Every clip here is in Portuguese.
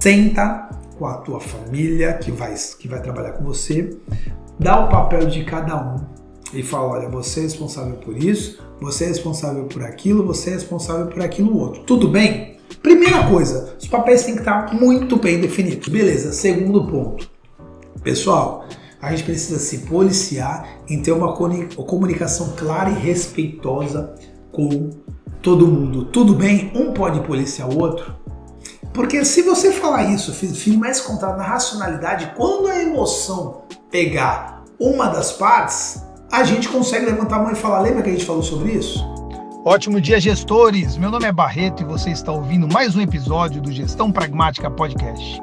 Senta com a tua família que vai, que vai trabalhar com você, dá o papel de cada um e fala: olha, você é responsável por isso, você é responsável por aquilo, você é responsável por aquilo outro. Tudo bem? Primeira coisa, os papéis têm que estar muito bem definidos. Beleza, segundo ponto. Pessoal, a gente precisa se policiar em ter uma comunicação clara e respeitosa com todo mundo. Tudo bem? Um pode policiar o outro? Porque se você falar isso, filho mais contado na racionalidade, quando a emoção pegar uma das partes, a gente consegue levantar a mão e falar: lembra que a gente falou sobre isso? Ótimo dia, gestores! Meu nome é Barreto e você está ouvindo mais um episódio do Gestão Pragmática Podcast.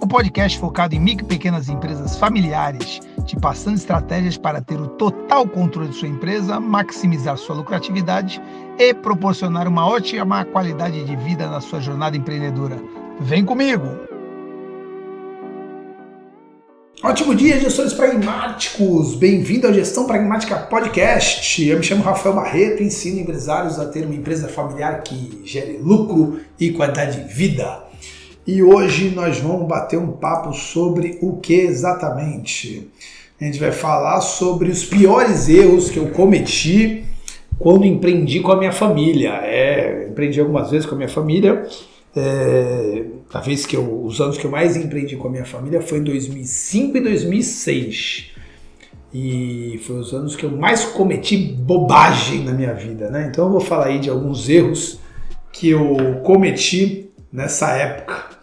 O podcast focado em micro e pequenas empresas familiares, te passando estratégias para ter o total controle de sua empresa, maximizar sua lucratividade e proporcionar uma ótima qualidade de vida na sua jornada empreendedora. Vem comigo! Ótimo dia, gestores pragmáticos! Bem-vindo ao Gestão Pragmática Podcast. Eu me chamo Rafael Barreto e ensino empresários a ter uma empresa familiar que gere lucro e qualidade de vida. E hoje nós vamos bater um papo sobre o que exatamente? A gente vai falar sobre os piores erros que eu cometi quando empreendi com a minha família. É, empreendi algumas vezes com a minha família é, a vez que eu, os anos que eu mais empreendi com a minha família foi em 2005 e 2006. E foi os anos que eu mais cometi bobagem na minha vida, né? Então eu vou falar aí de alguns erros que eu cometi nessa época.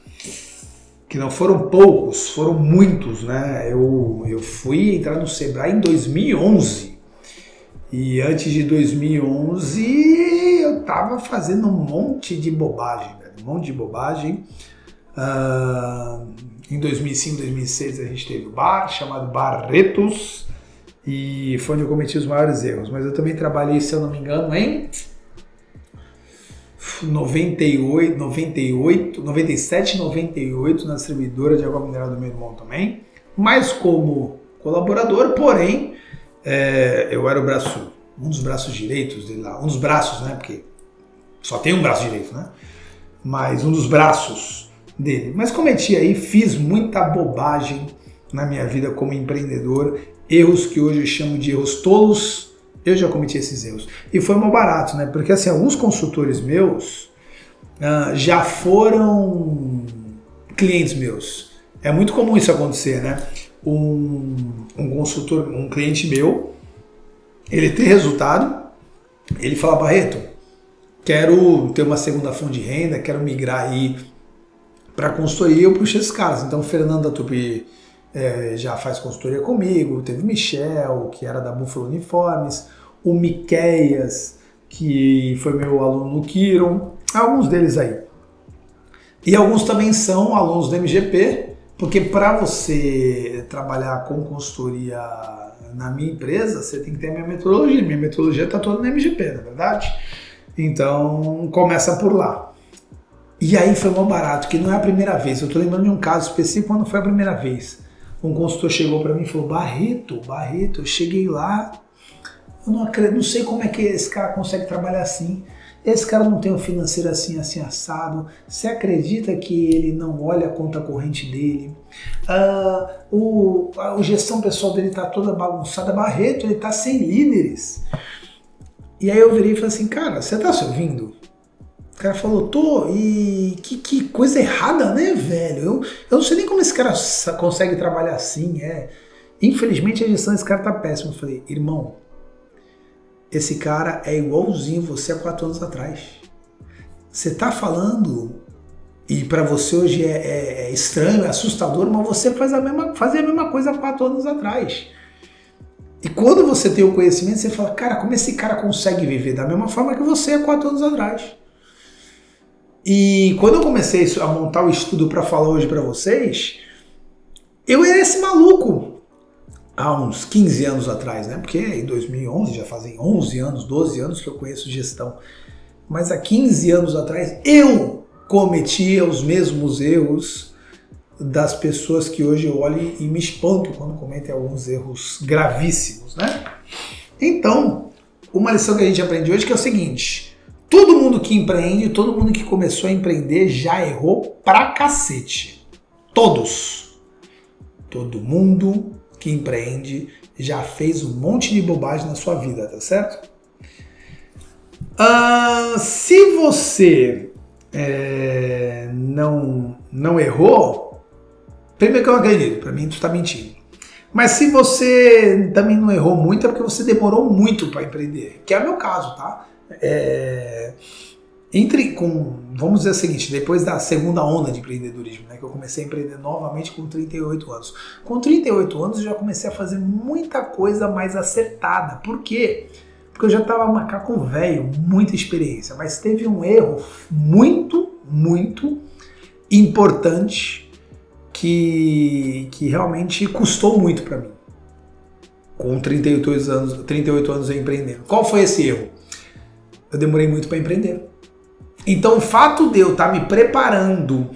Que não foram poucos, foram muitos, né? Eu, eu fui entrar no Sebrae em 2011. E antes de 2011 eu tava fazendo um monte de bobagem, um monte de bobagem. Uh, em 2005, 2006 a gente teve o bar chamado Barretos e foi onde eu cometi os maiores erros. Mas eu também trabalhei, se eu não me engano, em 98, 98, 97, 98 na distribuidora de água mineral do meu irmão também. Mas como colaborador, porém, é, eu era o braço, um dos braços direitos dele lá, um dos braços, né? Porque só tem um braço direito, né? Mas um dos braços dele. Mas cometi aí, fiz muita bobagem na minha vida como empreendedor, erros que hoje eu chamo de erros tolos. Eu já cometi esses erros. E foi mal barato, né? Porque assim, alguns consultores meus uh, já foram clientes meus. É muito comum isso acontecer, né? Um, um consultor, um cliente meu, ele tem resultado, ele fala, Barreto, quero ter uma segunda fonte de renda, quero migrar aí para consultoria eu puxei esses caras. Então, Fernanda Tupi é, já faz consultoria comigo, teve o Michel, que era da Buffalo Uniformes, o Miqueias, que foi meu aluno no Kiron, alguns deles aí. E alguns também são alunos do MGP, porque para você trabalhar com consultoria na minha empresa, você tem que ter a minha metodologia. Minha metodologia está toda no MGP, na é verdade? Então, começa por lá. E aí foi mal barato, que não é a primeira vez. Eu tô lembrando de um caso específico quando foi a primeira vez. Um consultor chegou para mim e falou: Barreto, Barreto, eu cheguei lá, eu não, acredito, não sei como é que esse cara consegue trabalhar assim. Esse cara não tem um financeiro assim, assim, assado. Você acredita que ele não olha a conta corrente dele? Ah, o, a gestão pessoal dele tá toda bagunçada. Barreto, ele tá sem líderes. E aí eu virei e falei assim, cara, você tá se ouvindo? O cara falou, tô, e que, que coisa errada, né, velho? Eu, eu não sei nem como esse cara consegue trabalhar assim, é. Infelizmente a gestão desse cara tá péssima. Eu falei, irmão, esse cara é igualzinho você há quatro anos atrás. Você tá falando, e para você hoje é, é, é, estranho, é assustador, mas você faz a mesma, fazia a mesma coisa há quatro anos atrás. E quando você tem o conhecimento, você fala, cara, como esse cara consegue viver da mesma forma que você há quatro anos atrás? E quando eu comecei a montar o estudo para falar hoje para vocês, eu era esse maluco há uns 15 anos atrás, né? Porque em 2011 já fazem 11 anos, 12 anos que eu conheço gestão. Mas há 15 anos atrás eu cometia os mesmos erros das pessoas que hoje eu olho e me espanto quando cometem alguns erros gravíssimos, né? Então, uma lição que a gente aprende hoje é, é o seguinte: Todo mundo que empreende, todo mundo que começou a empreender já errou pra cacete. Todos. Todo mundo que empreende já fez um monte de bobagem na sua vida, tá certo? Uh, se você é, não, não errou, primeiro que eu não acredito, para mim tu está mentindo. Mas se você também não errou muito, é porque você demorou muito para empreender, que é o meu caso, tá? É, entre com, vamos dizer o seguinte, depois da segunda onda de empreendedorismo, né, que eu comecei a empreender novamente com 38 anos. Com 38 anos eu já comecei a fazer muita coisa mais acertada. Por quê? Porque eu já estava macaco velho, muita experiência, mas teve um erro muito, muito importante que, que realmente custou muito para mim. Com 38 anos, 38 anos eu empreendendo. Qual foi esse erro? Eu demorei muito para empreender. Então o fato de eu estar tá me preparando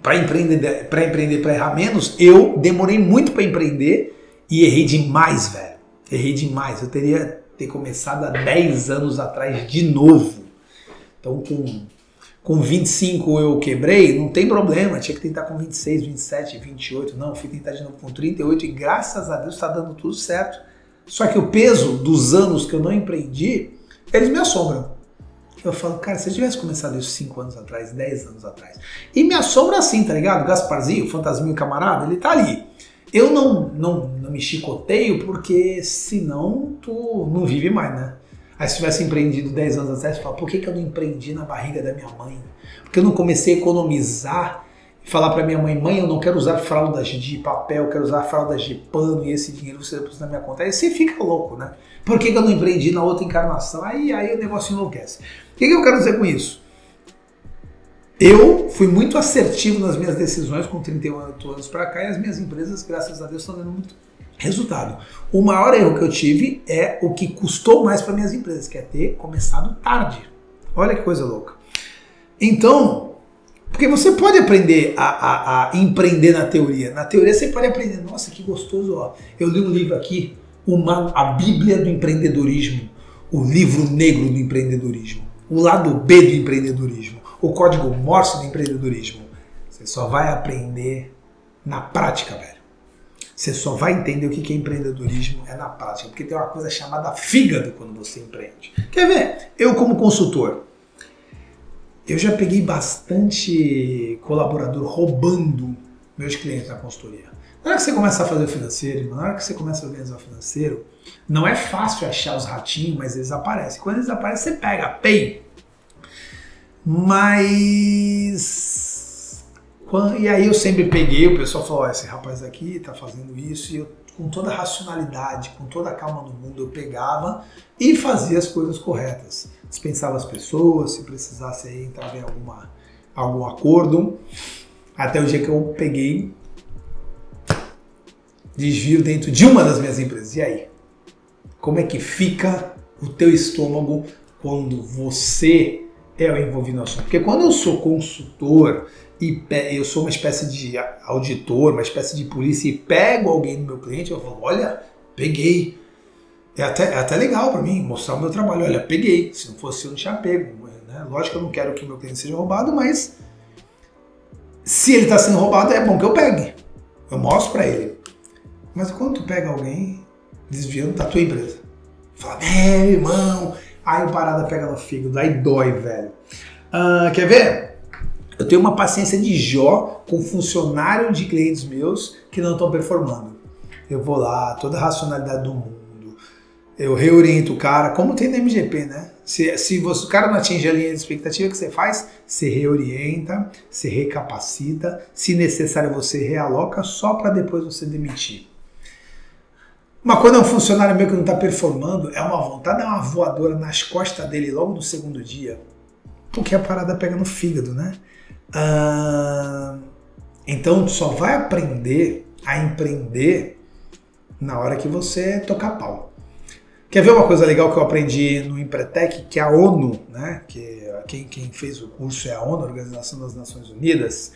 para empreender, para empreender, para errar menos, eu demorei muito para empreender e errei demais, velho. Errei demais. Eu teria ter começado há 10 anos atrás de novo. Então, com, com 25 eu quebrei, não tem problema, tinha que tentar com 26, 27, 28. Não, fui tentar de novo com 38 e graças a Deus está dando tudo certo. Só que o peso dos anos que eu não empreendi, eles me assombram. Eu falo, cara, se eu tivesse começado isso 5 anos atrás, 10 anos atrás. E me assombra assim, tá ligado? Gasparzinho, fantasminho camarada, ele tá ali. Eu não, não, não me chicoteio porque senão tu não vive mais, né? Aí se tivesse empreendido 10 anos atrás, fala, por que, que eu não empreendi na barriga da minha mãe? Porque eu não comecei a economizar falar para minha mãe, mãe, eu não quero usar fraldas de papel, quero usar fraldas de pano e esse dinheiro você deposita na minha conta. Aí você fica louco, né? Por que, que eu não empreendi na outra encarnação? Aí, aí o negócio enlouquece. O que, que eu quero dizer com isso? Eu fui muito assertivo nas minhas decisões com 38 anos para cá e as minhas empresas, graças a Deus, estão dando muito resultado. O maior erro que eu tive é o que custou mais para minhas empresas, que é ter começado tarde. Olha que coisa louca. Então, porque você pode aprender a, a, a, empreender na teoria. Na teoria você pode aprender, nossa, que gostoso, ó. Eu li um livro aqui, uma, a Bíblia do empreendedorismo, o livro negro do empreendedorismo, o lado B do empreendedorismo o código Morse do empreendedorismo. Você só vai aprender na prática, velho. Você só vai entender o que é empreendedorismo é na prática, porque tem uma coisa chamada fígado quando você empreende. Quer ver? Eu como consultor, eu já peguei bastante colaborador roubando meus clientes na consultoria. Na hora que você começa a fazer o financeiro, na hora que você começa a organizar o financeiro, não é fácil achar os ratinhos, mas eles aparecem. Quando eles aparecem, você pega, pay, mas. E aí eu sempre peguei, o pessoal falou: esse rapaz aqui tá fazendo isso, e eu, com toda a racionalidade, com toda a calma do mundo, eu pegava e fazia as coisas corretas. Dispensava as pessoas, se precisasse aí entrar em alguma, algum acordo. Até o dia que eu peguei desvio dentro de uma das minhas empresas. E aí? Como é que fica o teu estômago quando você é o envolvido no assunto. Porque quando eu sou consultor e eu sou uma espécie de auditor, uma espécie de polícia e pego alguém do meu cliente, eu falo, olha, peguei. É até, é até legal para mim mostrar o meu trabalho. Olha, peguei. Se não fosse eu, não tinha pego. Né? Lógico que eu não quero que o meu cliente seja roubado, mas se ele está sendo roubado, é bom que eu pegue. Eu mostro para ele. Mas quando tu pega alguém desviando da tua empresa, fala, é, irmão, Aí o parada pega no fígado, aí dói, velho. Uh, quer ver? Eu tenho uma paciência de Jó com funcionário de clientes meus que não estão performando. Eu vou lá, toda a racionalidade do mundo, eu reoriento o cara, como tem no MGP, né? Se, se você, o cara não atinge a linha de expectativa, que você faz? Você reorienta, se recapacita, se necessário você realoca só para depois você demitir. Mas quando é um funcionário meu que não está performando, é uma vontade, é uma voadora nas costas dele logo no segundo dia, porque a parada pega no fígado, né? Então só vai aprender a empreender na hora que você tocar pau. Quer ver uma coisa legal que eu aprendi no Empretec, que é a ONU, né? Que quem, quem fez o curso é a ONU, Organização das Nações Unidas.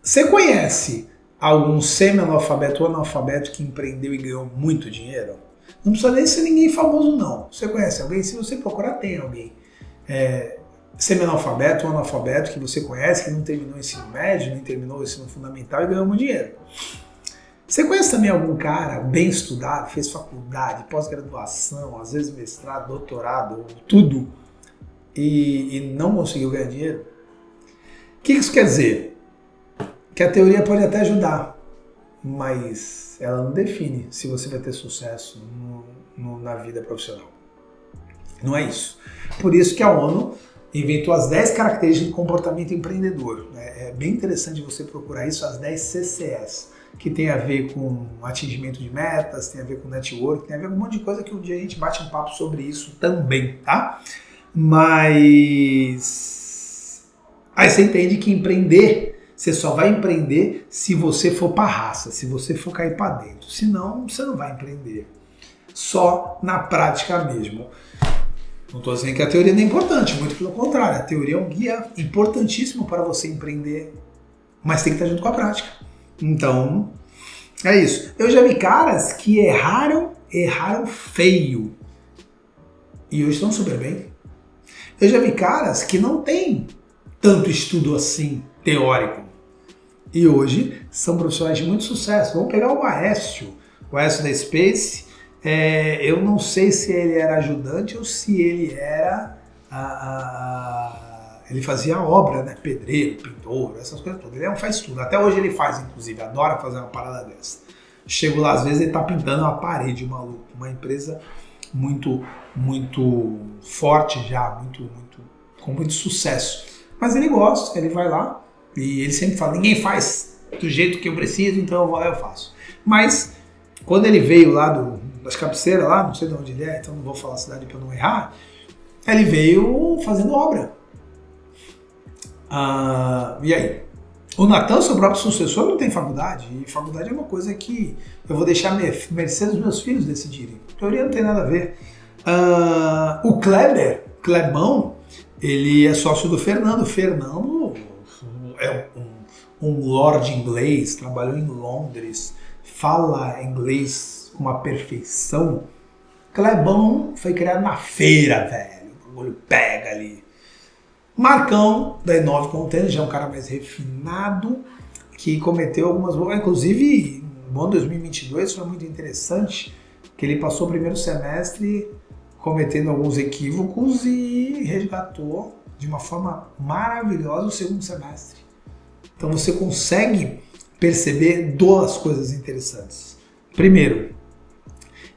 você conhece algum semi-analfabeto ou analfabeto que empreendeu e ganhou muito dinheiro? Não precisa nem ser ninguém famoso, não. Você conhece alguém? Se você procurar, tem alguém. É, semi-analfabeto ou analfabeto que você conhece, que não terminou o ensino médio, nem terminou o ensino fundamental e ganhou muito dinheiro. Você conhece também algum cara bem estudado, fez faculdade, pós-graduação, às vezes mestrado, doutorado, tudo, e, e não conseguiu ganhar dinheiro? O que isso quer dizer? Que a teoria pode até ajudar, mas ela não define se você vai ter sucesso no, no, na vida profissional. Não é isso. Por isso que a ONU inventou as 10 características de comportamento empreendedor. É, é bem interessante você procurar isso, as 10 CCS, que tem a ver com atingimento de metas, tem a ver com network, tem a ver com um monte de coisa que um dia a gente bate um papo sobre isso também, tá? Mas aí você entende que empreender, você só vai empreender se você for para raça, se você for cair para dentro. Senão, você não vai empreender. Só na prática mesmo. Não estou dizendo que a teoria não é importante, muito pelo contrário. A teoria é um guia importantíssimo para você empreender, mas tem que estar junto com a prática. Então, é isso. Eu já vi caras que erraram, erraram feio. E hoje estão super bem. Eu já vi caras que não têm tanto estudo assim, teórico. E hoje são profissionais de muito sucesso. Vamos pegar o Aécio. O Aécio da Space é, eu não sei se ele era ajudante ou se ele era. A, a, ele fazia obra, né? Pedreiro, pintor, essas coisas todas. Ele é um faz tudo. Até hoje ele faz, inclusive, adora fazer uma parada dessa. Chego lá, às vezes ele tá pintando uma parede, maluco. Uma empresa muito, muito forte já, muito, muito, com muito sucesso. Mas ele gosta, ele vai lá e ele sempre fala: ninguém faz do jeito que eu preciso, então eu vou lá eu faço. Mas quando ele veio lá do, das cabeceiras lá, não sei de onde ele é, então não vou falar a cidade para não errar. Ele veio fazendo obra. Ah, e aí? O Natan, seu próprio sucessor, não tem faculdade. E faculdade é uma coisa que eu vou deixar mercê dos meus filhos decidirem. Teoria não tem nada a ver. Ah, o Kleber, Klebão, ele é sócio do Fernando. Fernando é um, um lord inglês, trabalhou em Londres, fala inglês com uma perfeição. Clebão foi criado na feira, velho. O olho pega ali. Marcão, da Inove Container, já é um cara mais refinado, que cometeu algumas boas. Inclusive, no ano 2022 foi muito interessante, que ele passou o primeiro semestre cometendo alguns equívocos e resgatou de uma forma maravilhosa o segundo semestre. Então você consegue perceber duas coisas interessantes. Primeiro,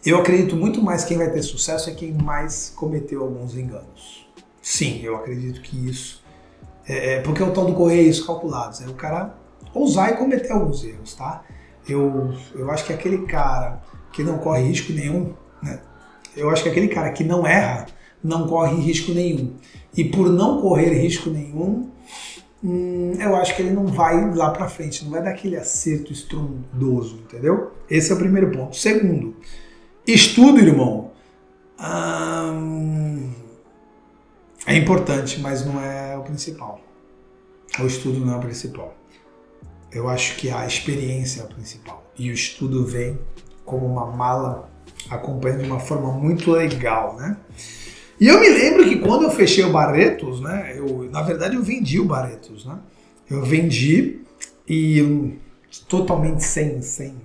eu acredito muito mais que quem vai ter sucesso é quem mais cometeu alguns enganos. Sim, eu acredito que isso. É, é porque é o tal do Correios calculados. É o cara ousar e cometer alguns erros, tá? Eu, eu acho que aquele cara que não corre risco nenhum, né? Eu acho que aquele cara que não erra não corre risco nenhum. E por não correr risco nenhum, hum, eu acho que ele não vai lá para frente, não vai dar aquele acerto estrondoso, entendeu? Esse é o primeiro ponto. Segundo, Estudo, irmão, hum, é importante, mas não é o principal. O estudo não é o principal. Eu acho que a experiência é o principal. E o estudo vem como uma mala acompanhando de uma forma muito legal, né? E eu me lembro que quando eu fechei o Barretos, né? Eu, na verdade, eu vendi o Barretos, né? Eu vendi e totalmente sem, sem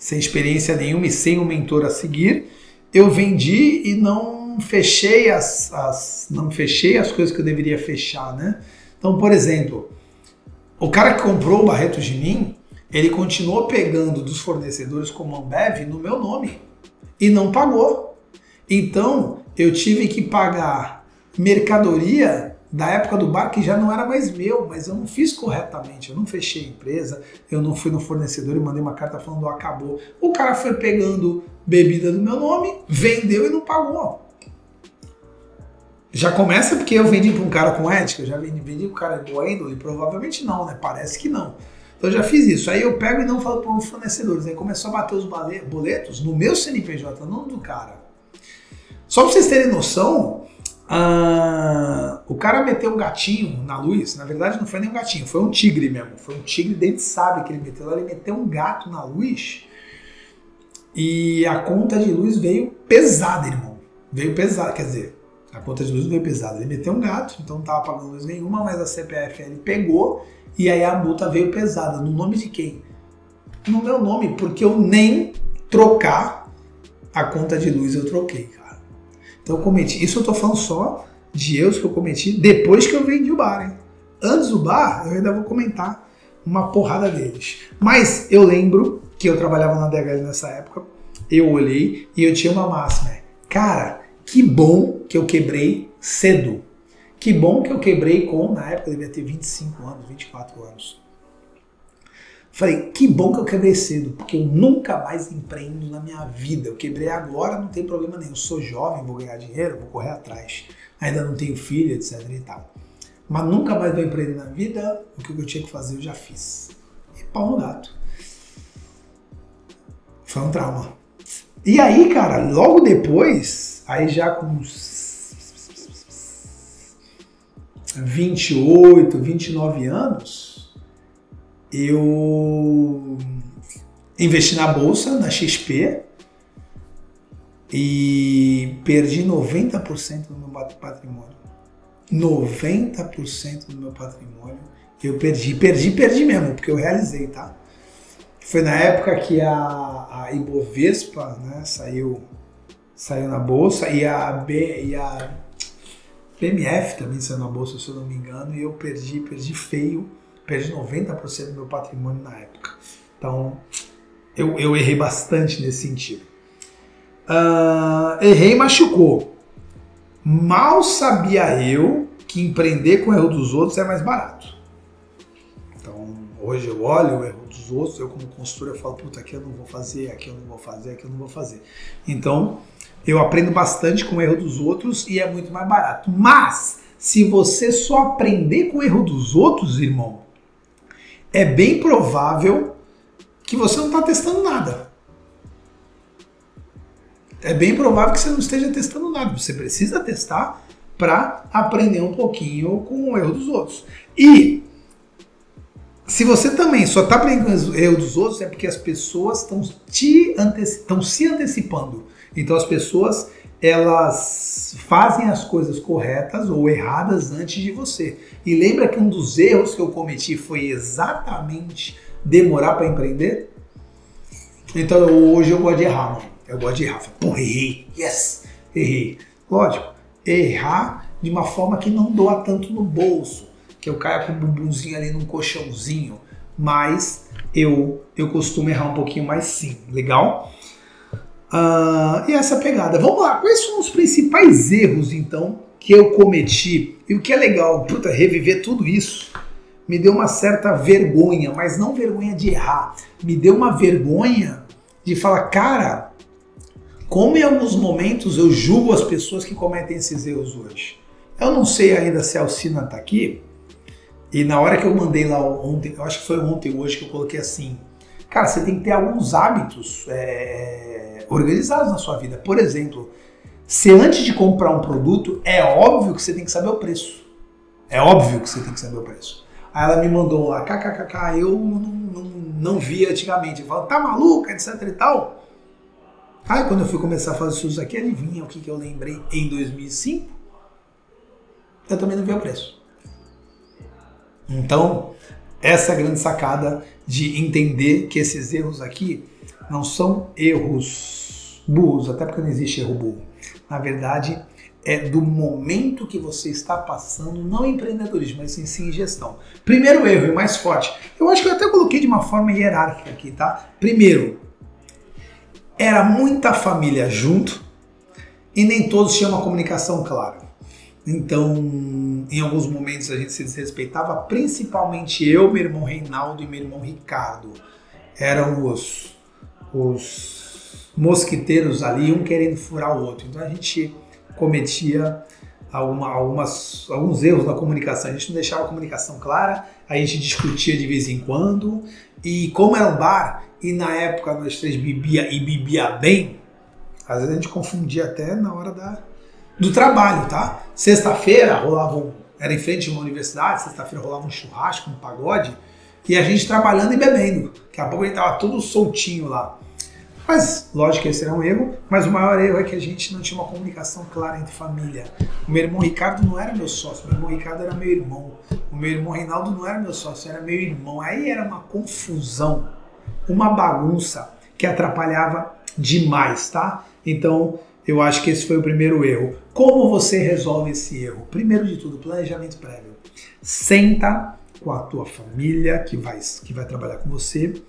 sem experiência nenhuma e sem um mentor a seguir, eu vendi e não fechei as, as não fechei as coisas que eu deveria fechar, né? Então, por exemplo, o cara que comprou o Barreto de mim, ele continuou pegando dos fornecedores como Ambev no meu nome e não pagou. Então, eu tive que pagar mercadoria da época do bar que já não era mais meu, mas eu não fiz corretamente, eu não fechei a empresa, eu não fui no fornecedor e mandei uma carta falando acabou. O cara foi pegando bebida do meu nome, vendeu e não pagou. Já começa porque eu vendi para um cara com ética, já vendi, vendi para um cara boa índole? Provavelmente não, né? Parece que não. Então eu já fiz isso. Aí eu pego e não falo para os fornecedores. Aí começou a bater os boletos no meu CNPJ, não do cara. Só para vocês terem noção, ah, o cara meteu um gatinho na luz, na verdade não foi nem um gatinho, foi um tigre mesmo. Foi um tigre dente sabe que ele meteu lá, ele meteu um gato na luz E a conta de luz veio pesada, irmão. Veio pesada, quer dizer, a conta de luz veio pesada. Ele meteu um gato, então não estava pagando luz nenhuma, mas a CPFL pegou e aí a multa veio pesada. No nome de quem? No meu nome, porque eu nem trocar a conta de luz eu troquei, cara. Então eu cometi. Isso eu tô falando só de erros que eu cometi depois que eu vendi o bar, hein? Antes do bar, eu ainda vou comentar uma porrada deles. Mas eu lembro que eu trabalhava na DHL nessa época, eu olhei e eu tinha uma máxima. Cara, que bom que eu quebrei cedo. Que bom que eu quebrei com, na época eu devia ter 25 anos, 24 anos. Falei, que bom que eu quebrei cedo, porque eu nunca mais empreendo na minha vida. Eu quebrei agora, não tem problema nenhum. Eu sou jovem, vou ganhar dinheiro, vou correr atrás. Ainda não tenho filho, etc e tal. Mas nunca mais vou empreender na vida, o que eu tinha que fazer eu já fiz. E pau no gato. Foi um trauma. E aí, cara, logo depois, aí já com uns 28, 29 anos, eu investi na bolsa, na XP, e perdi 90% do meu patrimônio. 90% do meu patrimônio eu perdi. Perdi, perdi mesmo, porque eu realizei, tá? Foi na época que a, a Ibovespa né, saiu, saiu na bolsa e a, B, e a BMF também saiu na bolsa, se eu não me engano, e eu perdi, perdi feio, perdi 90% do meu patrimônio na época. Então, eu, eu errei bastante nesse sentido. Uh, errei e machucou. Mal sabia eu que empreender com o erro dos outros é mais barato. Então, hoje eu olho o erro dos outros, eu como consultor eu falo, puta, aqui eu não vou fazer, aqui eu não vou fazer, aqui eu não vou fazer. Então, eu aprendo bastante com o erro dos outros e é muito mais barato. Mas, se você só aprender com o erro dos outros, irmão, é bem provável que você não está testando nada é bem provável que você não esteja testando nada. Você precisa testar para aprender um pouquinho com o erro dos outros. E se você também só está aprendendo com o erro dos outros, é porque as pessoas estão te estão se antecipando. Então as pessoas elas fazem as coisas corretas ou erradas antes de você. E lembra que um dos erros que eu cometi foi exatamente demorar para empreender? Então hoje eu gosto de errar, mano. Eu gosto de errar. Pô, errei. Yes! Errei. Lógico, errar de uma forma que não doa tanto no bolso, que eu caia com o bumbumzinho ali num colchãozinho, mas eu, eu costumo errar um pouquinho mais sim. Legal? Uh, e essa pegada. Vamos lá, quais são os principais erros então que eu cometi? E o que é legal, puta, reviver tudo isso me deu uma certa vergonha, mas não vergonha de errar, me deu uma vergonha de falar, cara, como em alguns momentos eu julgo as pessoas que cometem esses erros hoje. Eu não sei ainda se a Alcina está aqui, e na hora que eu mandei lá ontem, eu acho que foi ontem hoje que eu coloquei assim, cara, você tem que ter alguns hábitos é, organizados na sua vida. Por exemplo, se antes de comprar um produto, é óbvio que você tem que saber o preço. É óbvio que você tem que saber o preço. Aí ela me mandou lá, kkkk, eu não, não, não via antigamente. Eu falo, tá maluca, etc e tal. Aí quando eu fui começar a fazer isso aqui, adivinha o que, que eu lembrei em 2005? Eu também não vi o preço. Então, essa é a grande sacada de entender que esses erros aqui não são erros burros, até porque não existe erro burro. Na verdade, é do momento que você está passando, não em empreendedorismo, mas sim, em gestão. Primeiro erro e mais forte. Eu acho que eu até coloquei de uma forma hierárquica aqui, tá? Primeiro, era muita família junto e nem todos tinham uma comunicação clara. Então, em alguns momentos a gente se desrespeitava, principalmente eu, meu irmão Reinaldo e meu irmão Ricardo. Eram os, os mosquiteiros ali, um querendo furar o outro. Então a gente cometia alguma, algumas, alguns erros na comunicação. A gente não deixava a comunicação clara, a gente discutia de vez em quando. E como era um bar, e na época nós três bebia e bebia bem, às vezes a gente confundia até na hora da, do trabalho, tá? Sexta-feira rolava um, era em frente a uma universidade, sexta-feira rolava um churrasco, um pagode, e a gente trabalhando e bebendo. Daqui a pouco a gente tava tudo soltinho lá. Mas, lógico que esse era um erro, mas o maior erro é que a gente não tinha uma comunicação clara entre família. O meu irmão Ricardo não era meu sócio, meu irmão Ricardo era meu irmão. O meu irmão Reinaldo não era meu sócio, era meu irmão. Aí era uma confusão, uma bagunça que atrapalhava demais, tá? Então, eu acho que esse foi o primeiro erro. Como você resolve esse erro? Primeiro de tudo, planejamento prévio. Senta com a tua família que vai, que vai trabalhar com você,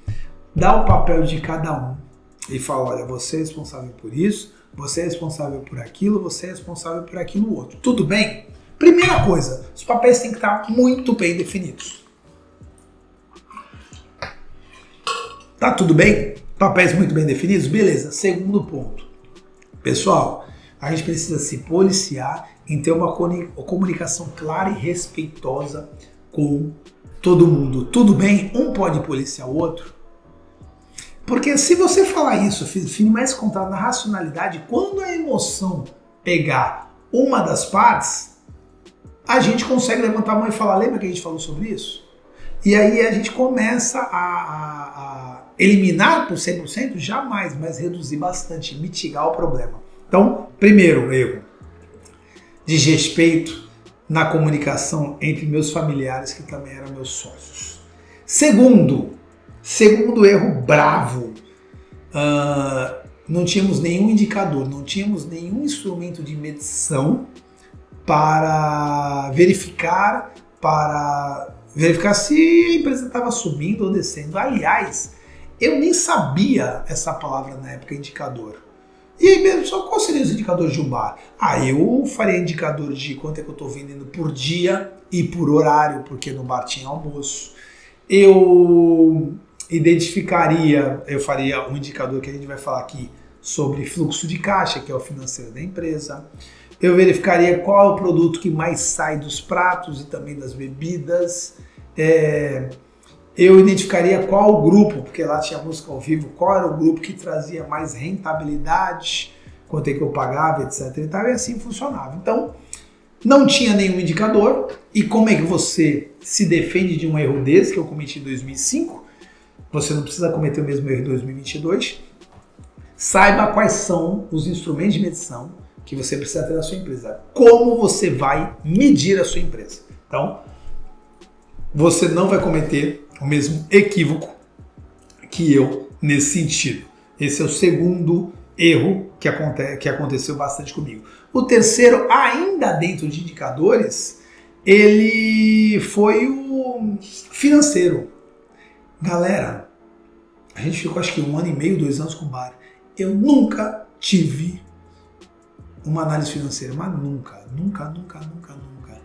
dá o papel de cada um e fala: olha, você é responsável por isso, você é responsável por aquilo, você é responsável por aquilo outro. Tudo bem? Primeira coisa, os papéis têm que estar muito bem definidos. Tá tudo bem? Papéis muito bem definidos? Beleza. Segundo ponto. Pessoal, a gente precisa se policiar em ter uma comunicação clara e respeitosa com todo mundo. Tudo bem? Um pode policiar o outro? Porque se você falar isso, fim mais contar na racionalidade, quando a emoção pegar uma das partes, a gente consegue levantar a mão e falar, lembra que a gente falou sobre isso? E aí a gente começa a, a, a eliminar por 100%, jamais, mas reduzir bastante, mitigar o problema. Então, primeiro erro, desrespeito na comunicação entre meus familiares, que também eram meus sócios. Segundo, segundo erro bravo, uh, não tínhamos nenhum indicador, não tínhamos nenhum instrumento de medição para verificar, para verificar se a empresa estava subindo ou descendo. Aliás, eu nem sabia essa palavra na época, indicador. E aí mesmo, só qual seria os indicadores de um bar? Ah, eu faria indicador de quanto é que eu estou vendendo por dia e por horário, porque no bar tinha almoço. Eu identificaria, eu faria um indicador que a gente vai falar aqui sobre fluxo de caixa, que é o financeiro da empresa. Eu verificaria qual é o produto que mais sai dos pratos e também das bebidas. É, eu identificaria qual o grupo, porque lá tinha música ao vivo, qual era o grupo que trazia mais rentabilidade, quanto é que eu pagava, etc. E, tal, e assim funcionava. Então, não tinha nenhum indicador. E como é que você se defende de um erro desse que eu cometi em 2005? Você não precisa cometer o mesmo erro em 2022. Saiba quais são os instrumentos de medição que você precisa ter na sua empresa. Como você vai medir a sua empresa. Então, você não vai cometer o mesmo equívoco que eu nesse sentido. Esse é o segundo erro que, aconte que aconteceu bastante comigo. O terceiro, ainda dentro de indicadores, ele foi o financeiro. Galera, a gente ficou acho que um ano e meio, dois anos com o bar. Eu nunca tive uma análise financeira, mas nunca, nunca, nunca, nunca, nunca.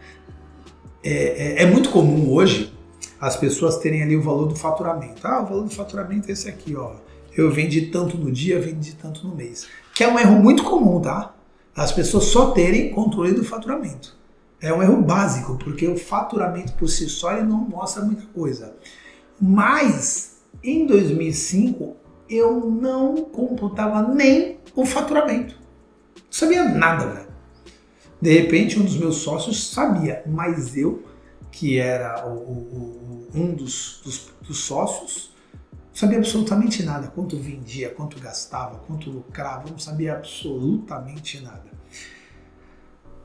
É, é, é muito comum hoje as pessoas terem ali o valor do faturamento. Ah, o valor do faturamento é esse aqui, ó. Eu vendi tanto no dia, vendi tanto no mês. Que é um erro muito comum, tá? As pessoas só terem controle do faturamento. É um erro básico, porque o faturamento por si só ele não mostra muita coisa. Mas em 2005 eu não computava nem o faturamento. Não sabia nada, velho. De repente um dos meus sócios sabia, mas eu, que era o, o, um dos, dos, dos sócios, sabia absolutamente nada, quanto vendia, quanto gastava, quanto lucrava, não sabia absolutamente nada.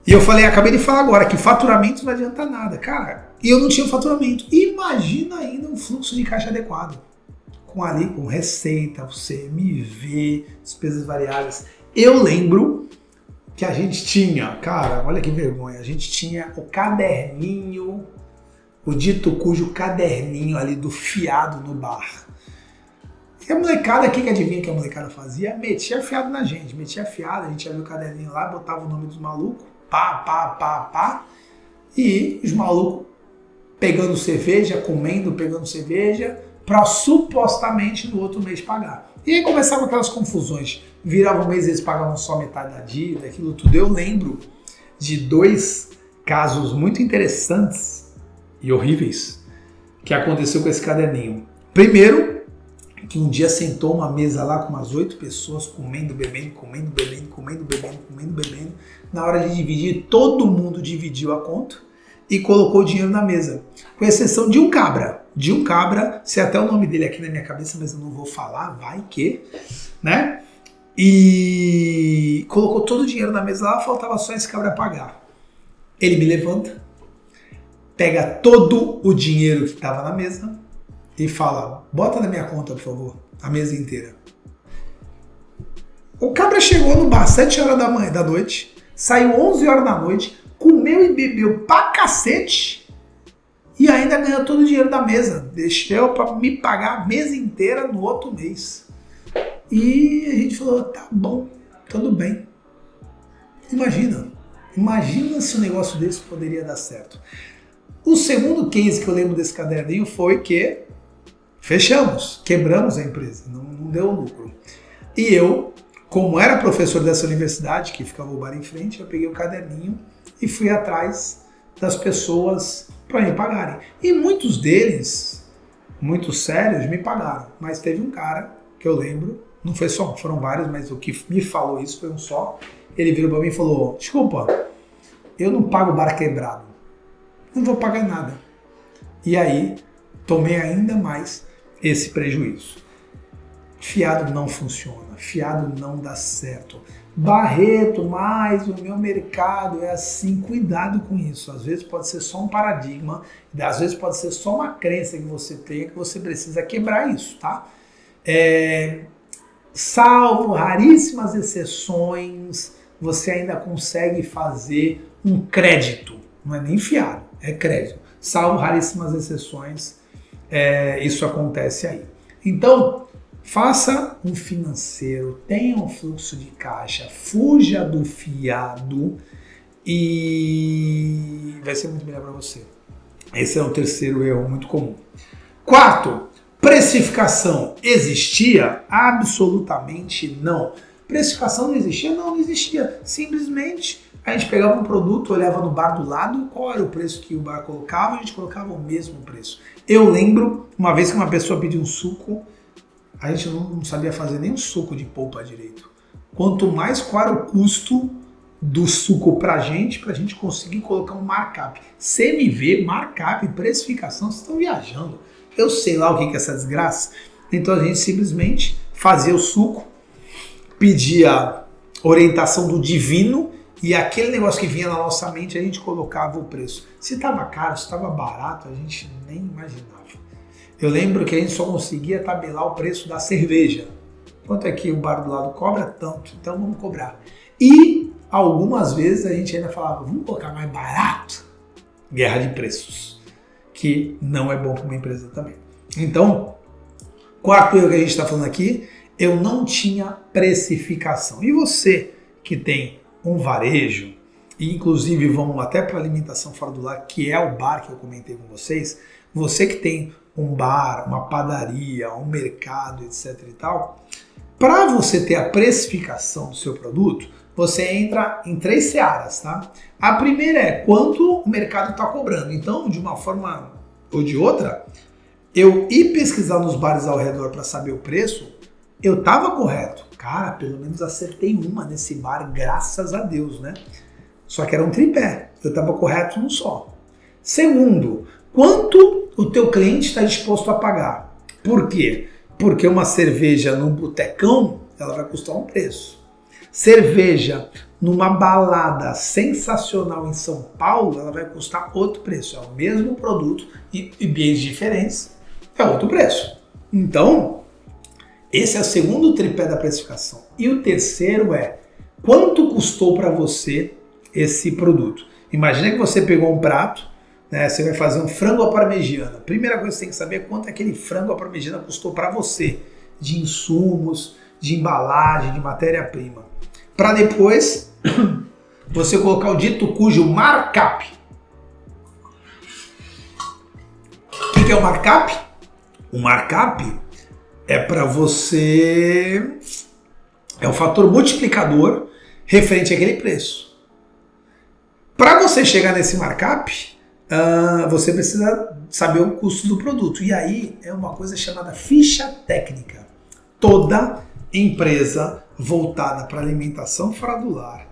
E eu falei, acabei de falar agora que faturamento não adianta nada, cara. E eu não tinha faturamento. Imagina ainda um fluxo de caixa adequado. Com ali, com receita, CMV, despesas variáveis. Eu lembro que a gente tinha, cara, olha que vergonha, a gente tinha o caderninho o dito cujo caderninho ali do fiado no bar. E a molecada, o que adivinha que a molecada fazia? Metia fiado na gente, metia fiado, a gente ia ver o caderninho lá, botava o nome dos malucos, pá, pá, pá, pá, e os malucos pegando cerveja, comendo, pegando cerveja, para supostamente no outro mês pagar. E aí começavam aquelas confusões. Virava um mês eles pagavam só metade da dívida, aquilo tudo. Eu lembro de dois casos muito interessantes e horríveis que aconteceu com esse caderninho. Primeiro, que um dia sentou uma mesa lá com umas oito pessoas comendo, bebendo, comendo, bebendo, comendo, bebendo, comendo, bebendo. Na hora de dividir, todo mundo dividiu a conta e colocou o dinheiro na mesa, com exceção de um cabra. de um cabra, se até o nome dele aqui na minha cabeça, mas eu não vou falar, vai que, né? E colocou todo o dinheiro na mesa lá, faltava só esse cabra pagar. Ele me levanta, pega todo o dinheiro que estava na mesa e fala: bota na minha conta, por favor, a mesa inteira. O cabra chegou no bar 7 horas da, manhã, da noite, saiu 11 horas da noite, comeu e bebeu pra cacete e ainda ganhou todo o dinheiro da mesa. Deixou para me pagar a mesa inteira no outro mês. E a gente falou: tá bom, tudo bem. Imagina, imagina se um negócio desse poderia dar certo. O segundo case que eu lembro desse caderninho foi que fechamos, quebramos a empresa, não, não deu lucro. E eu, como era professor dessa universidade, que ficava o bar em frente, eu peguei o caderninho e fui atrás das pessoas para me pagarem. E muitos deles, muito sérios, me pagaram. Mas teve um cara que eu lembro, não foi só, foram vários, mas o que me falou isso foi um só. Ele virou para mim e falou: Desculpa, eu não pago bar quebrado não vou pagar nada. E aí tomei ainda mais esse prejuízo. Fiado não funciona, fiado não dá certo. Barreto, mas o meu mercado é assim, cuidado com isso. Às vezes pode ser só um paradigma, às vezes pode ser só uma crença que você tem que você precisa quebrar isso, tá? É, salvo raríssimas exceções, você ainda consegue fazer um crédito, não é nem fiado é crédito. Salvo raríssimas exceções, é, isso acontece aí. Então, faça um financeiro, tenha um fluxo de caixa, fuja do fiado e vai ser muito melhor para você. Esse é o terceiro erro muito comum. Quarto, precificação existia? Absolutamente não. Precificação não existia? Não, não existia. Simplesmente a gente pegava um produto, olhava no bar do lado, qual era o preço que o bar colocava, a gente colocava o mesmo preço. Eu lembro uma vez que uma pessoa pediu um suco, a gente não sabia fazer nem um suco de polpa direito. Quanto mais era o custo do suco pra gente, pra gente conseguir colocar um markup. CMV, markup, precificação, vocês estão viajando. Eu sei lá o que é essa desgraça. Então a gente simplesmente fazia o suco, pedia orientação do divino e aquele negócio que vinha na nossa mente, a gente colocava o preço. Se estava caro, se estava barato, a gente nem imaginava. Eu lembro que a gente só conseguia tabelar o preço da cerveja. Quanto é que o bar do lado cobra? Tanto, então vamos cobrar. E algumas vezes a gente ainda falava, vamos colocar mais barato? Guerra de preços, que não é bom para uma empresa também. Então, quarto erro que a gente está falando aqui, eu não tinha precificação. E você que tem um varejo, e inclusive vamos até para alimentação fora do lar, que é o bar que eu comentei com vocês, você que tem um bar, uma padaria, um mercado, etc e tal, para você ter a precificação do seu produto, você entra em três searas, tá? A primeira é quanto o mercado está cobrando. Então, de uma forma ou de outra, eu ir pesquisar nos bares ao redor para saber o preço, eu estava correto. Cara, pelo menos acertei uma nesse bar, graças a Deus, né? Só que era um tripé. Eu estava correto num só. Segundo, quanto o teu cliente está disposto a pagar? Por quê? Porque uma cerveja num botecão, ela vai custar um preço. Cerveja numa balada sensacional em São Paulo, ela vai custar outro preço. É o mesmo produto e, e bens diferentes, é outro preço. Então, esse é o segundo tripé da precificação. E o terceiro é quanto custou para você esse produto. Imagina que você pegou um prato, né, você vai fazer um frango à parmegiana. Primeira coisa que você tem que saber é quanto aquele frango à parmegiana custou para você, de insumos, de embalagem, de matéria-prima. Para depois você colocar o dito cujo markup. O que é o markup? O markup é para você. É o fator multiplicador referente àquele preço. Para você chegar nesse markup, uh, você precisa saber o custo do produto. E aí é uma coisa chamada ficha técnica. Toda empresa voltada para alimentação fora do lar,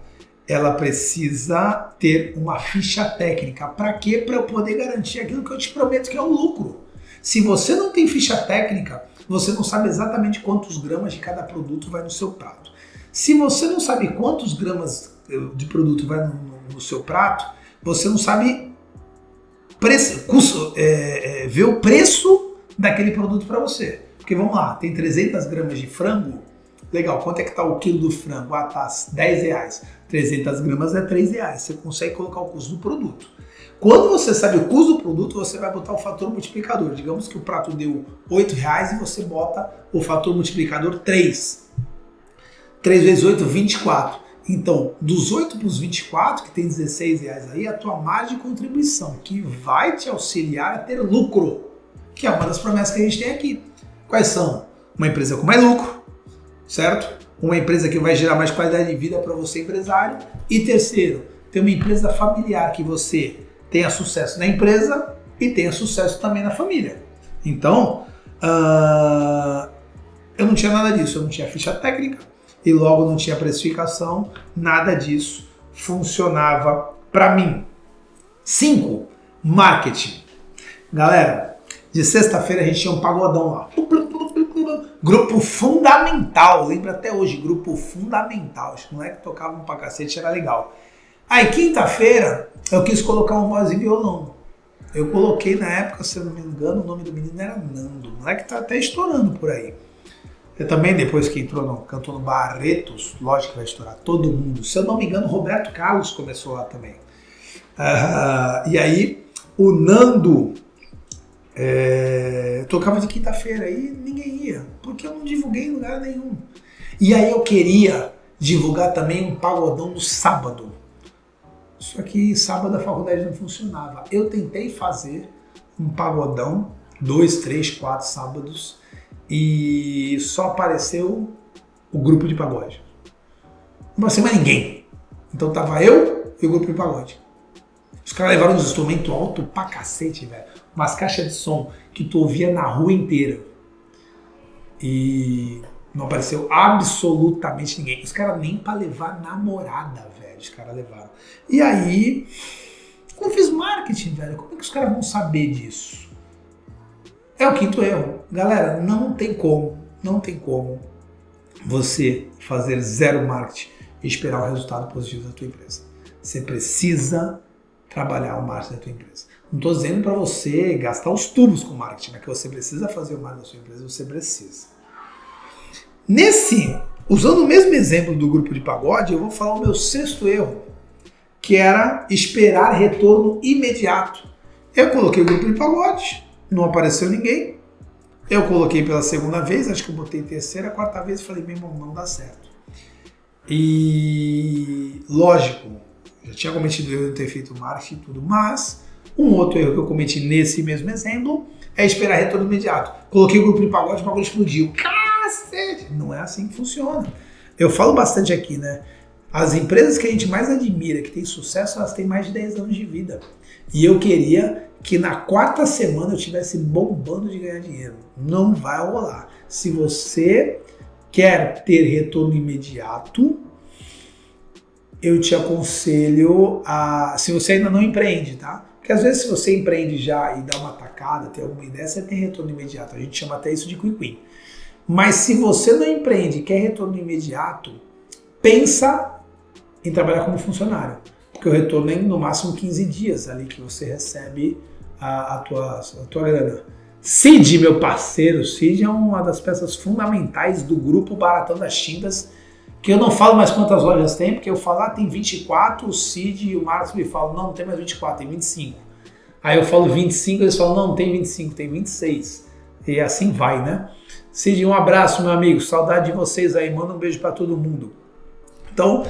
ela precisa ter uma ficha técnica. Para quê? Para eu poder garantir aquilo que eu te prometo que é o lucro. Se você não tem ficha técnica, você não sabe exatamente quantos gramas de cada produto vai no seu prato. Se você não sabe quantos gramas eh, de produto vai no, no seu prato, você não sabe preço, custo, é, é, ver o preço daquele produto para você. Porque vamos lá, tem 300 gramas de frango, legal, quanto é que está o quilo do frango? Ah, tá 10 reais. 300 gramas é 3 reais. Você consegue colocar o custo do produto. Quando você sabe o custo do produto, você vai botar o fator multiplicador. Digamos que o prato deu 8 reais e você bota o fator multiplicador 3. 3 vezes 8, 24. Então, dos 8 para os 24, que tem 16 reais aí, a tua margem de contribuição, que vai te auxiliar a ter lucro, que é uma das promessas que a gente tem aqui. Quais são? Uma empresa com mais lucro, certo? Uma empresa que vai gerar mais qualidade de vida para você, empresário. E terceiro, ter uma empresa familiar que você tenha sucesso na empresa e tenha sucesso também na família. Então, uh, eu não tinha nada disso, eu não tinha ficha técnica e logo não tinha precificação, nada disso funcionava para mim. 5. Marketing. Galera, de sexta-feira a gente tinha um pagodão lá. Grupo Fundamental, lembra até hoje, Grupo Fundamental. Os moleques tocavam pra cacete, era legal. Aí, quinta-feira, eu quis colocar um voz e violão. Eu coloquei na época, se eu não me engano, o nome do menino era Nando. O moleque tá até estourando por aí. Eu também, depois que entrou no, cantou no Barretos, lógico que vai estourar todo mundo. Se eu não me engano, Roberto Carlos começou lá também. Uh, e aí, o Nando é, tocava de quinta-feira e ninguém ia, porque eu não divulguei em lugar nenhum. E aí eu queria divulgar também um pagodão no sábado. Só que sábado a faculdade não funcionava. Eu tentei fazer um pagodão, dois, três, quatro sábados, e só apareceu o grupo de pagode. Não apareceu mais ninguém. Então tava eu e o grupo de pagode. Os caras levaram uns instrumentos alto pra cacete, velho umas caixas de som que tu ouvia na rua inteira. E não apareceu absolutamente ninguém. Os caras nem para levar namorada, velho, os caras levaram. E aí, eu fiz marketing, velho. Como é que os caras vão saber disso? É o quinto erro. Galera, não tem como, não tem como você fazer zero marketing e esperar o resultado positivo da tua empresa. Você precisa trabalhar o marketing da tua empresa. Não estou dizendo para você gastar os tubos com marketing, mas que você precisa fazer o marketing da sua empresa, você precisa. Nesse, usando o mesmo exemplo do grupo de pagode, eu vou falar o meu sexto erro, que era esperar retorno imediato. Eu coloquei o grupo de pagode, não apareceu ninguém. Eu coloquei pela segunda vez, acho que eu botei terceira, quarta vez e falei, meu irmão, não dá certo. E lógico, já tinha cometido erro de ter feito marketing e tudo, mas um outro erro que eu cometi nesse mesmo exemplo é esperar retorno imediato. Coloquei o grupo de pagode, o pagode explodiu. Cacete! Não é assim que funciona. Eu falo bastante aqui, né? As empresas que a gente mais admira, que têm sucesso, elas têm mais de 10 anos de vida. E eu queria que na quarta semana eu estivesse bombando de ganhar dinheiro. Não vai rolar. Se você quer ter retorno imediato, eu te aconselho a. Se você ainda não empreende, tá? Porque às vezes se você empreende já e dá uma atacada, tem alguma ideia, você tem retorno imediato. A gente chama até isso de quick win. Mas se você não empreende e quer retorno imediato, pensa em trabalhar como funcionário. Porque o retorno é no máximo 15 dias ali que você recebe a, a, tua, a tua grana. Cid, meu parceiro, Cid é uma das peças fundamentais do grupo Baratão das Tintas que eu não falo mais quantas lojas tem, porque eu falo, ah, tem 24, o Cid e o Marcos me falam, não, não tem mais 24, tem 25. Aí eu falo 25, eles falam, não, não tem 25, tem 26. E assim vai, né? Cid, um abraço, meu amigo, saudade de vocês aí, manda um beijo para todo mundo. Então,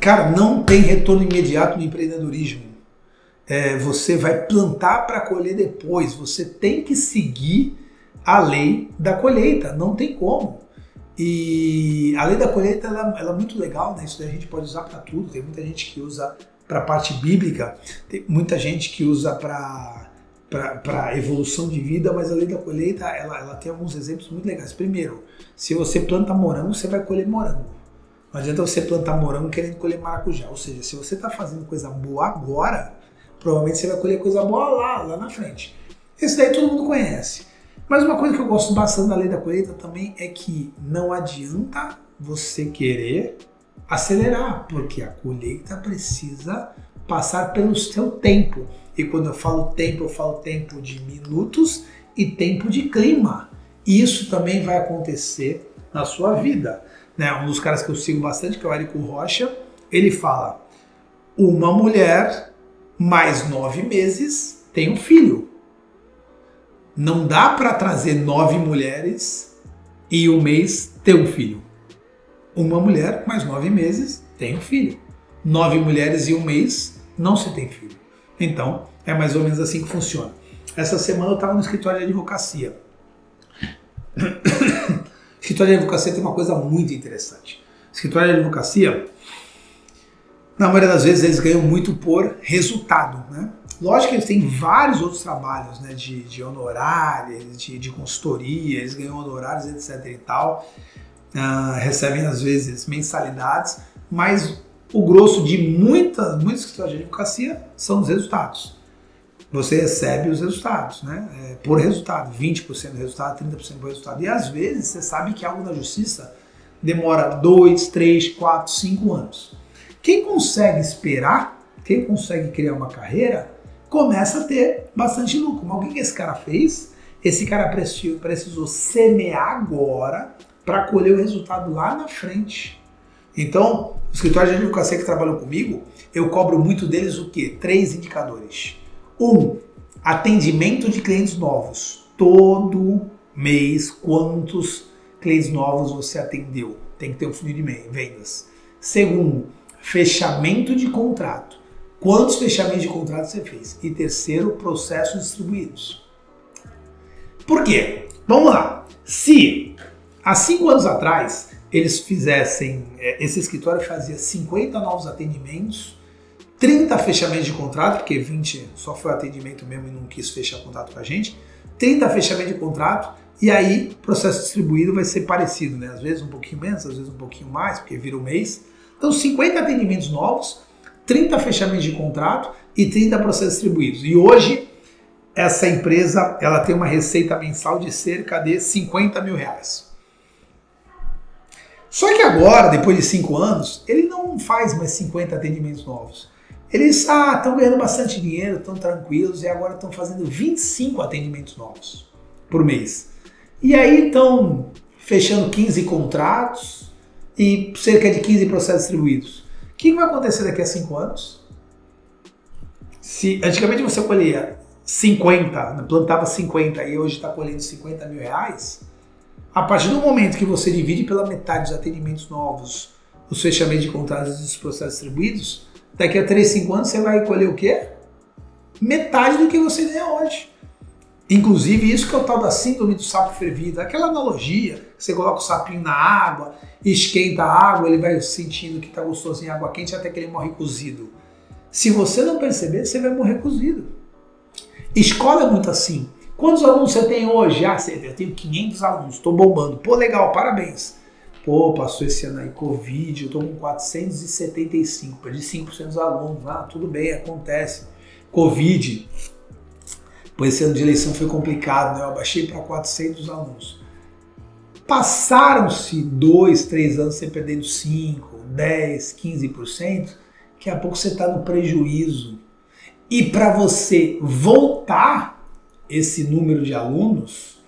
cara, não tem retorno imediato no empreendedorismo. É, você vai plantar para colher depois, você tem que seguir a lei da colheita, não tem como. E a lei da colheita ela, ela é muito legal, né? Isso daí a gente pode usar para tudo. Tem muita gente que usa para a parte bíblica, tem muita gente que usa para para evolução de vida, mas a lei da colheita ela, ela tem alguns exemplos muito legais. Primeiro, se você planta morango, você vai colher morango. Não adianta você plantar morango querendo colher maracujá. Ou seja, se você está fazendo coisa boa agora, provavelmente você vai colher coisa boa lá, lá na frente. Esse daí todo mundo conhece. Mas uma coisa que eu gosto bastante da lei da colheita também é que não adianta você querer acelerar, porque a colheita precisa passar pelo seu tempo. E quando eu falo tempo, eu falo tempo de minutos e tempo de clima. Isso também vai acontecer na sua vida. Né? Um dos caras que eu sigo bastante, que é o Érico Rocha, ele fala: uma mulher mais nove meses tem um filho. Não dá para trazer nove mulheres e um mês ter um filho. Uma mulher mais nove meses tem um filho. Nove mulheres e um mês não se tem filho. Então, é mais ou menos assim que funciona. Essa semana eu estava no escritório de advocacia. Escritório de advocacia tem uma coisa muito interessante. Escritório de advocacia, na maioria das vezes, eles ganham muito por resultado. Né? Lógico que eles têm vários outros trabalhos né, de, de honorários, de, de consultoria, eles ganham honorários, etc. e tal. Uh, recebem às vezes mensalidades, mas o grosso de muitas, muitos escritórios de advocacia são os resultados. Você recebe os resultados, né? É, por resultado, 20% do resultado, 30% do resultado. E às vezes você sabe que algo na justiça demora 2, 3, 4, 5 anos. Quem consegue esperar, quem consegue criar uma carreira, começa a ter bastante lucro. Mas o que esse cara fez? Esse cara precisou semear agora para colher o resultado lá na frente. Então, o escritório de advocacia que trabalham comigo, eu cobro muito deles o quê? Três indicadores. Um, atendimento de clientes novos. Todo mês, quantos clientes novos você atendeu? Tem que ter um funil de vendas. Segundo, fechamento de contrato. Quantos fechamentos de contrato você fez? E terceiro, processos distribuídos. Por quê? Vamos lá. Se há cinco anos atrás eles fizessem, é, esse escritório fazia 50 novos atendimentos, 30 fechamentos de contrato, porque 20 só foi atendimento mesmo e não quis fechar contrato com a gente, 30 fechamentos de contrato, e aí processo distribuído vai ser parecido, né? Às vezes um pouquinho menos, às vezes um pouquinho mais, porque vira o um mês. Então 50 atendimentos novos, 30 fechamentos de contrato e 30 processos distribuídos. E hoje essa empresa ela tem uma receita mensal de cerca de 50 mil reais. Só que agora, depois de cinco anos, ele não faz mais 50 atendimentos novos. Eles estão ah, ganhando bastante dinheiro, estão tranquilos e agora estão fazendo 25 atendimentos novos por mês. E aí estão fechando 15 contratos e cerca de 15 processos distribuídos. O que vai acontecer daqui a 5 anos? Se antigamente você colhia 50, plantava 50 e hoje está colhendo 50 mil reais, a partir do momento que você divide pela metade os atendimentos novos, os fechamentos de contratos e os processos distribuídos, daqui a 3, 5 anos você vai colher o quê? Metade do que você ganha hoje. Inclusive, isso que é o tal da síndrome do sapo fervido, aquela analogia, você coloca o sapinho na água, esquenta a água, ele vai sentindo que está gostoso em água quente até que ele morre cozido. Se você não perceber, você vai morrer cozido. Escola é muito assim. Quantos alunos você tem hoje? Ah, eu tenho 500 alunos, estou bombando. Pô, legal, parabéns. Pô, passou esse ano aí Covid, eu estou com 475, perdi 5% dos alunos. Ah, tudo bem, acontece. Covid, pois esse ano de eleição foi complicado, né? Eu abaixei para 400 alunos. Passaram-se dois, três anos você perdendo 5, 10, 15%, daqui a pouco você está no prejuízo. E para você voltar esse número de alunos,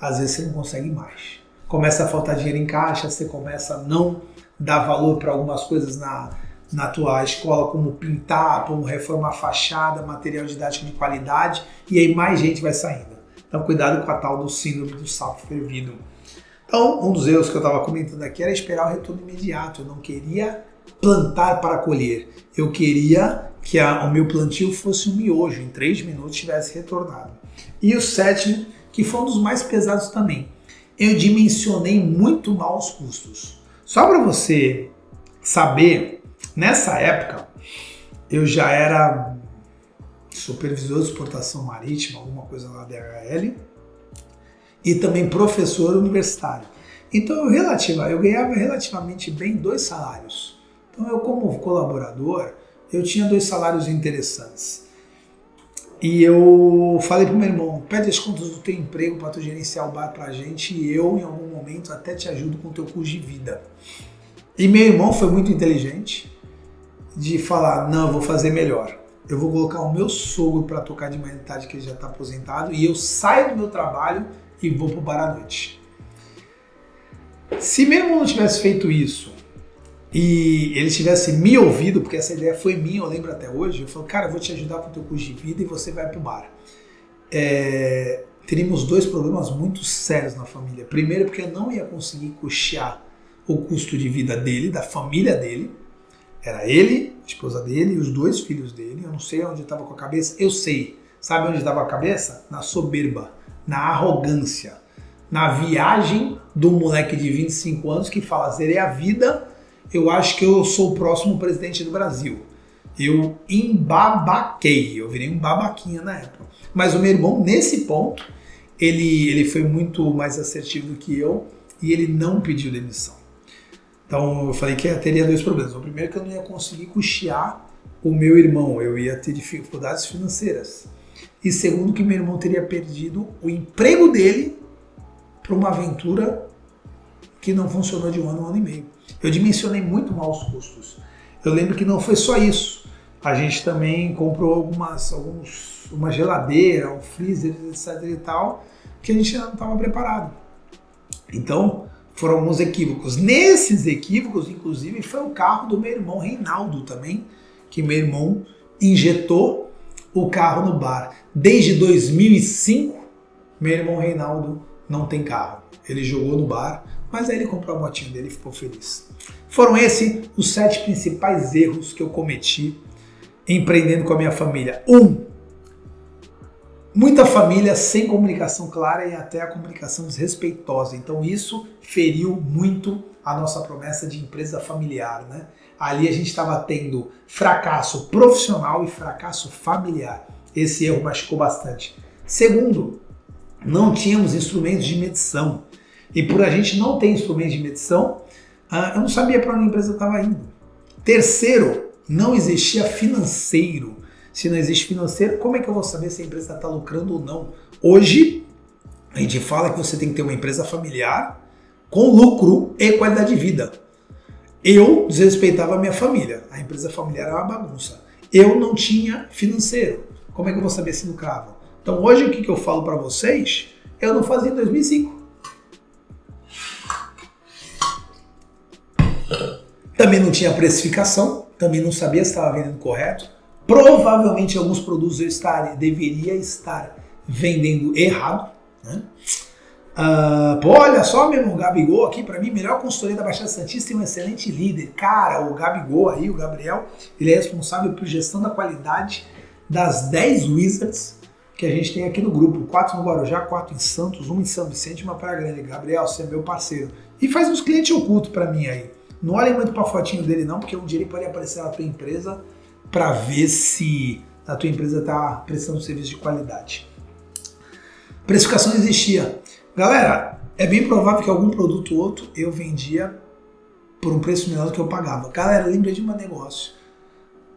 às vezes você não consegue mais. Começa a faltar dinheiro em caixa, você começa a não dar valor para algumas coisas na, na tua escola, como pintar, como reformar fachada, material didático de qualidade, e aí mais gente vai saindo. Então cuidado com a tal do síndrome do sapo fervido. Então, um dos erros que eu estava comentando aqui era esperar o retorno imediato. Eu não queria plantar para colher. Eu queria que a, o meu plantio fosse um miojo, em três minutos tivesse retornado. E o sétimo, que foi um dos mais pesados também, eu dimensionei muito mal os custos. Só para você saber, nessa época eu já era supervisor de exportação marítima, alguma coisa lá da DHL, e também professor universitário. Então eu, relativa, eu ganhava relativamente bem dois salários. Então eu como colaborador, eu tinha dois salários interessantes. E eu falei pro meu irmão, pede as contas do teu emprego para tu gerenciar o bar pra gente e eu, em algum momento, até te ajudo com o teu custo de vida. E meu irmão foi muito inteligente de falar, não, eu vou fazer melhor. Eu vou colocar o meu sogro para tocar de manhã de tarde, que ele já está aposentado, e eu saio do meu trabalho e vou pro bar à noite. Se meu irmão não tivesse feito isso e ele tivesse me ouvido, porque essa ideia foi minha, eu lembro até hoje, eu falei, cara, eu vou te ajudar com o teu custo de vida e você vai pro bar. É, teríamos dois problemas muito sérios na família. Primeiro, porque eu não ia conseguir custear o custo de vida dele, da família dele. Era ele, a esposa dele e os dois filhos dele. Eu não sei onde estava com a cabeça. Eu sei. Sabe onde estava a cabeça? Na soberba, na arrogância, na viagem do moleque de 25 anos que fala: zerei a vida eu acho que eu sou o próximo presidente do Brasil. Eu embabaquei, eu virei um babaquinha na época. Mas o meu irmão, nesse ponto, ele, ele foi muito mais assertivo do que eu e ele não pediu demissão. Então eu falei que teria dois problemas. O primeiro é que eu não ia conseguir custear o meu irmão, eu ia ter dificuldades financeiras. E segundo que meu irmão teria perdido o emprego dele para uma aventura que não funcionou de um ano, um ano e meio. Eu dimensionei muito mal os custos. Eu lembro que não foi só isso. A gente também comprou algumas, alguns, uma geladeira, um freezer, etc e tal, que a gente não estava preparado. Então, foram alguns equívocos. Nesses equívocos, inclusive, foi o carro do meu irmão Reinaldo também, que meu irmão injetou o carro no bar. Desde 2005, meu irmão Reinaldo não tem carro. Ele jogou no bar, mas aí ele comprou a motinha dele e ficou feliz. Foram esses os sete principais erros que eu cometi empreendendo com a minha família. Um, muita família sem comunicação clara e até a comunicação desrespeitosa. Então isso feriu muito a nossa promessa de empresa familiar, né? Ali a gente estava tendo fracasso profissional e fracasso familiar. Esse erro machucou bastante. Segundo, não tínhamos instrumentos de medição. E por a gente não ter instrumentos de medição, ah, eu não sabia para onde a empresa estava indo. Terceiro, não existia financeiro. Se não existe financeiro, como é que eu vou saber se a empresa está lucrando ou não? Hoje, a gente fala que você tem que ter uma empresa familiar com lucro e qualidade de vida. Eu desrespeitava a minha família. A empresa familiar era uma bagunça. Eu não tinha financeiro. Como é que eu vou saber se lucrava? Então hoje o que, que eu falo para vocês, eu não fazia em 2005. Também não tinha precificação, também não sabia se estava vendendo correto. Provavelmente alguns produtos eu estaria, deveria estar vendendo errado. Né? Uh, pô, olha só, meu irmão, o Gabigol aqui, para mim, melhor consultoria da Baixada Santista e um excelente líder. Cara, o Gabigol aí, o Gabriel, ele é responsável por gestão da qualidade das 10 Wizards que a gente tem aqui no grupo. Quatro no Guarujá, quatro em Santos, uma em São Vicente e uma Praia Grande. Gabriel, você é meu parceiro. E faz uns clientes ocultos para mim aí. Não olhem muito para a fotinho dele não, porque um dia ele pode aparecer na tua empresa para ver se a tua empresa está prestando serviço de qualidade. Precificação existia. Galera, é bem provável que algum produto ou outro eu vendia por um preço menor do que eu pagava. Galera, lembrei de um negócio.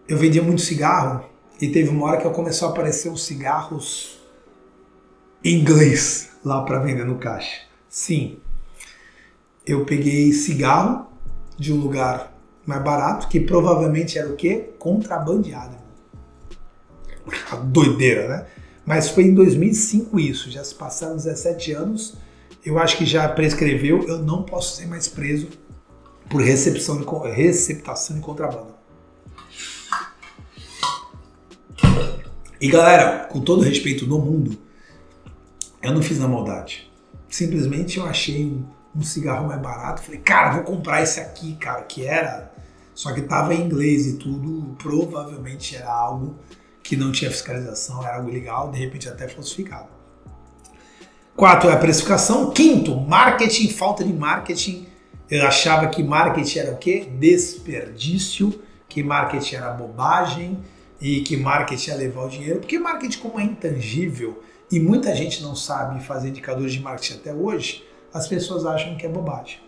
Eu vendia muito cigarro e teve uma hora que começou a aparecer uns cigarros em inglês lá para vender no caixa. Sim, eu peguei cigarro de um lugar mais barato, que provavelmente era o quê? Contrabandeado. Doideira, né? Mas foi em 2005 isso, já se passaram 17 anos, eu acho que já prescreveu, eu não posso ser mais preso por recepção de, receptação de contrabando. E galera, com todo respeito do mundo, eu não fiz na maldade. Simplesmente eu achei um cigarro mais barato. Falei, cara, vou comprar esse aqui, cara, que era. Só que tava em inglês e tudo, provavelmente era algo que não tinha fiscalização, era algo legal, de repente até falsificado. Quatro é a precificação. Quinto, marketing, falta de marketing. Eu achava que marketing era o quê? Desperdício, que marketing era bobagem e que marketing ia levar o dinheiro. Porque marketing, como é intangível e muita gente não sabe fazer indicadores de marketing até hoje, as pessoas acham que é bobagem.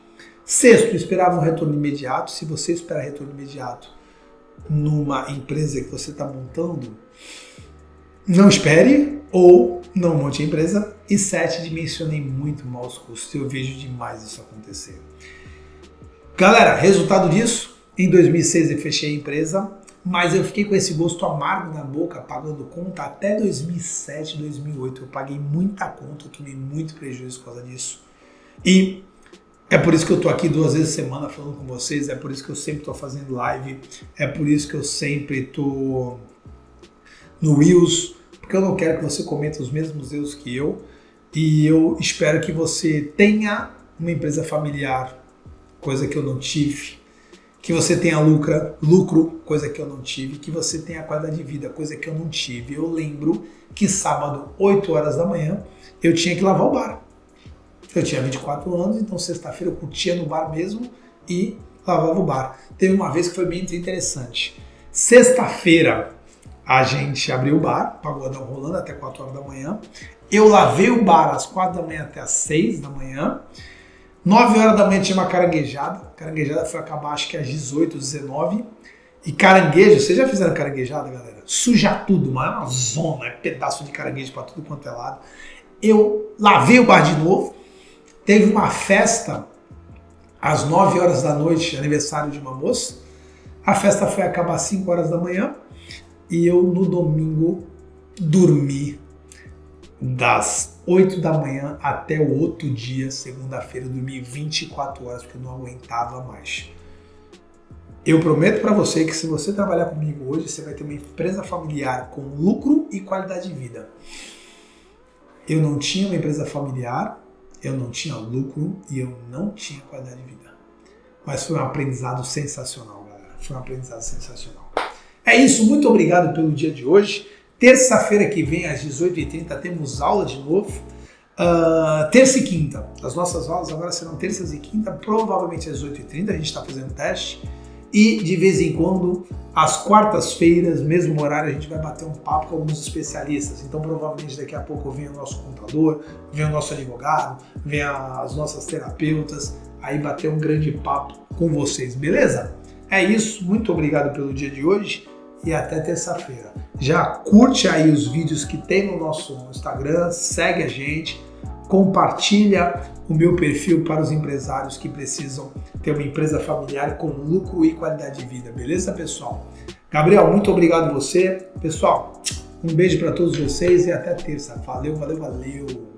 Sexto, esperava um retorno imediato. Se você esperar retorno imediato numa empresa que você está montando, não espere ou não monte a empresa. E sete, dimensionei muito mal os custos. Eu vejo demais isso acontecer. Galera, resultado disso, em 2006 eu fechei a empresa, mas eu fiquei com esse gosto amargo na boca, pagando conta até 2007, 2008. Eu paguei muita conta, tomei muito prejuízo por causa disso. E é por isso que eu tô aqui duas vezes a semana falando com vocês, é por isso que eu sempre tô fazendo live, é por isso que eu sempre tô no Reels, porque eu não quero que você cometa os mesmos erros que eu. E eu espero que você tenha uma empresa familiar, coisa que eu não tive, que você tenha lucro, lucro, coisa que eu não tive, que você tenha qualidade de vida, coisa que eu não tive. Eu lembro que sábado, 8 horas da manhã, eu tinha que lavar o bar. Eu tinha 24 anos, então sexta-feira eu curtia no bar mesmo e lavava o bar. Teve uma vez que foi bem interessante. Sexta-feira a gente abriu o bar, pagodão rolando até 4 horas da manhã. Eu lavei o bar às 4 da manhã até às 6 da manhã. 9 horas da manhã tinha uma caranguejada. A caranguejada foi acabar acho que às 18, 19. E caranguejo, vocês já fizeram caranguejada, galera? Suja tudo, mano. É uma zona, é pedaço de caranguejo para tudo quanto é lado. Eu lavei o bar de novo, Teve uma festa às 9 horas da noite, aniversário de uma moça. A festa foi acabar às 5 horas da manhã e eu no domingo dormi das 8 da manhã até o outro dia, segunda-feira, dormi 24 horas porque eu não aguentava mais. Eu prometo para você que se você trabalhar comigo hoje, você vai ter uma empresa familiar com lucro e qualidade de vida. Eu não tinha uma empresa familiar, eu não tinha lucro e eu não tinha qualidade de vida. Mas foi um aprendizado sensacional, galera. Foi um aprendizado sensacional. É isso, muito obrigado pelo dia de hoje. Terça-feira que vem, às 18h30, temos aula de novo. Uh, terça e quinta. As nossas aulas agora serão terças e quinta, provavelmente às 18h30. A gente está fazendo teste. E de vez em quando, às quartas-feiras, mesmo horário, a gente vai bater um papo com alguns especialistas. Então, provavelmente daqui a pouco vem o nosso contador, vem o nosso advogado, vem as nossas terapeutas, aí bater um grande papo com vocês, beleza? É isso, muito obrigado pelo dia de hoje e até terça-feira. Já curte aí os vídeos que tem no nosso Instagram, segue a gente, compartilha o meu perfil para os empresários que precisam ter uma empresa familiar com lucro e qualidade de vida, beleza, pessoal? Gabriel, muito obrigado você. Pessoal, um beijo para todos vocês e até terça. Valeu, valeu, valeu.